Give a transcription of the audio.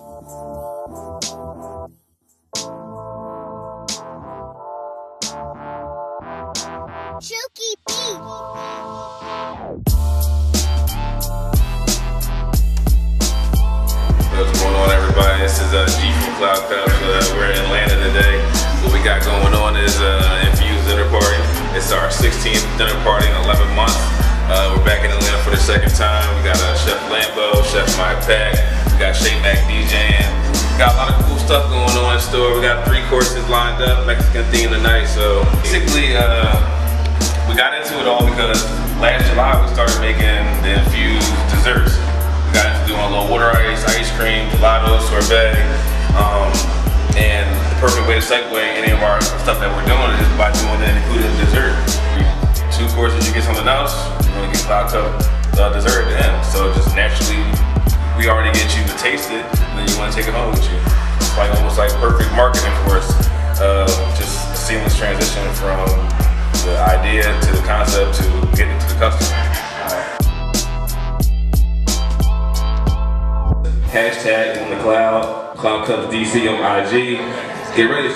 What's going on, everybody? This is uh, G from Cloud Cups. Uh, we're in Atlanta today. What we got going on is uh, Infused Dinner Party. It's our 16th dinner party in 11 months. Uh, we're back in Atlanta second time. We got uh, Chef Lambo, Chef Mike Pack, we got Shay Mac DJing. Got a lot of cool stuff going on in store. We got three courses lined up, Mexican theme tonight. So basically, uh, we got into it all because last July we started making the infused desserts. We got into doing a little water ice, ice cream, gelato, sorbet. Um, and the perfect way to segue any of our stuff that we're doing is by doing it including dessert. Two courses, you get something else, you're gonna get cloud cup uh, dessert the end. So just naturally, we already get you to taste it, and then you wanna take it home with you. It's like almost like perfect marketing for us. Uh, just a seamless transition from the idea to the concept to getting it to the customer. Hashtag on the cloud, Cloud Cups DC on IG. Get ready,